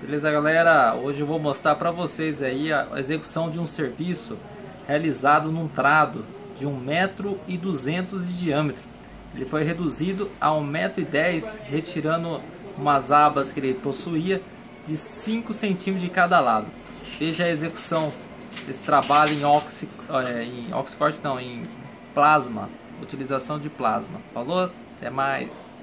Beleza, galera? Hoje eu vou mostrar para vocês aí a execução de um serviço realizado num trado de 1,2m de diâmetro. Ele foi reduzido a 1,10m, retirando umas abas que ele possuía de 5 centímetros de cada lado. Veja a execução desse trabalho em, oxi, é, em oxicorte, não, em plasma, utilização de plasma. Falou? Até mais!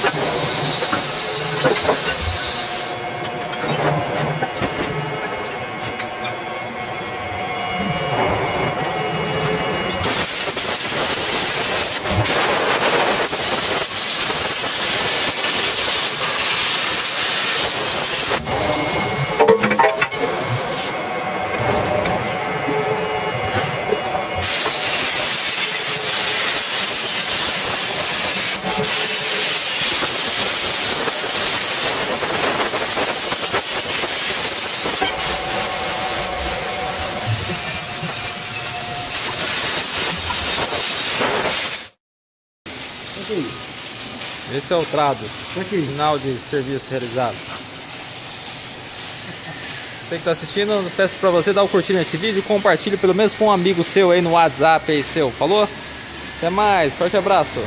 you Esse é o trado. Final de serviço realizado. Você que está assistindo, peço para você dar o um curtir nesse vídeo e compartilhe pelo menos com um amigo seu aí no WhatsApp aí seu. Falou? Até mais, forte abraço.